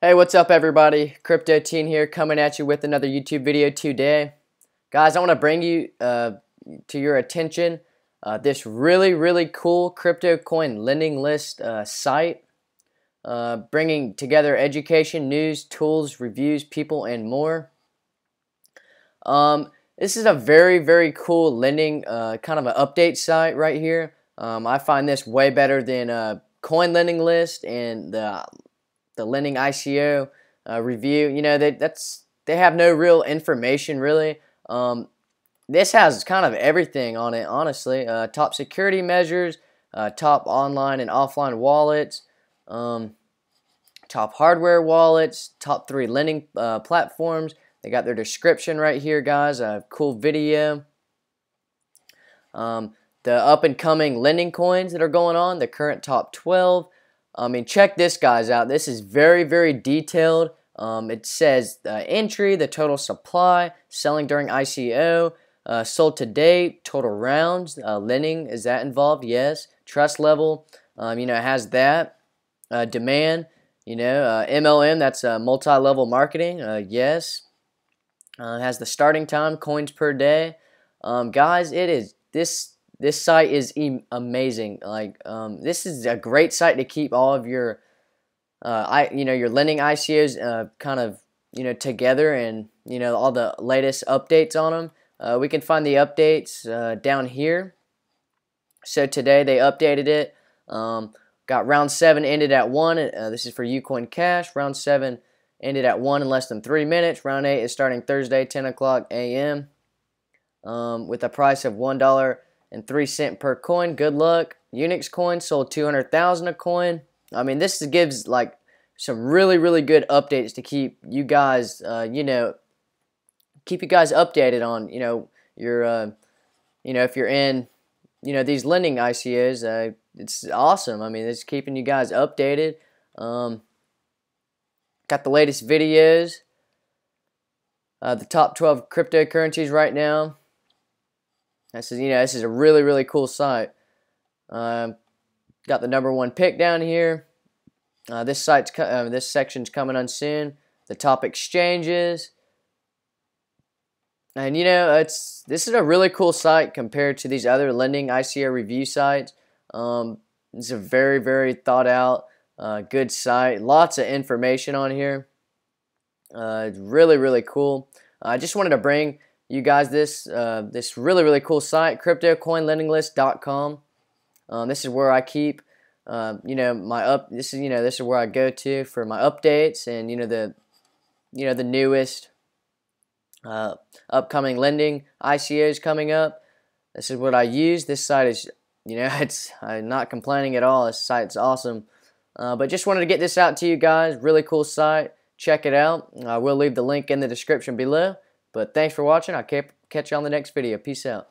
Hey, what's up everybody? Crypto Teen here coming at you with another YouTube video today. Guys, I want to bring you uh, to your attention uh, this really, really cool crypto coin lending list uh, site. Uh, bringing together education, news, tools, reviews, people, and more. Um, this is a very, very cool lending uh, kind of an update site right here. Um, I find this way better than uh, Coin Lending List and the the lending ICO uh, review. You know, they, that's they have no real information really. Um, this has kind of everything on it, honestly. Uh, top security measures, uh, top online and offline wallets, um, top hardware wallets, top three lending uh, platforms. They got their description right here, guys. A cool video. Um, the up and coming lending coins that are going on, the current top 12. I mean, check this, guys, out. This is very, very detailed. Um, it says the entry, the total supply, selling during ICO, uh, sold to date, total rounds, uh, lending, is that involved? Yes. Trust level, um, you know, it has that. Uh, demand, you know, uh, MLM, that's uh, multi-level marketing, uh, yes. has the starting time, coins per day. Um, guys, it is, this this site is amazing. Like um, this is a great site to keep all of your, uh, I you know your lending ICOs uh, kind of you know together and you know all the latest updates on them. Uh, we can find the updates uh, down here. So today they updated it. Um, got round seven ended at one. Uh, this is for Ucoin Cash. Round seven ended at one in less than three minutes. Round eight is starting Thursday, 10 o'clock a.m. Um, with a price of one dollar and 3 cent per coin. Good luck. Unix coin sold 200,000 a coin. I mean, this gives like some really, really good updates to keep you guys, uh, you know, keep you guys updated on, you know, your, uh, you know, if you're in, you know, these lending ICOs, uh, it's awesome. I mean, it's keeping you guys updated. Um, got the latest videos. Uh, the top 12 cryptocurrencies right now. This is, you know, this is a really, really cool site. Um, got the number one pick down here. Uh, this site's uh, this section's coming on soon. The top exchanges, and you know, it's this is a really cool site compared to these other lending ICO review sites. Um, it's a very, very thought out, uh, good site. Lots of information on here. Uh, really, really cool. I just wanted to bring you guys this uh, this really really cool site cryptocoinlendinglist.com um, this is where I keep uh, you know my up this is you know this is where I go to for my updates and you know the you know the newest uh, upcoming lending ICOs coming up. This is what I use. This site is you know it's I'm not complaining at all. This site's awesome. Uh, but just wanted to get this out to you guys. Really cool site. Check it out. I will leave the link in the description below but thanks for watching. I'll catch you on the next video. Peace out.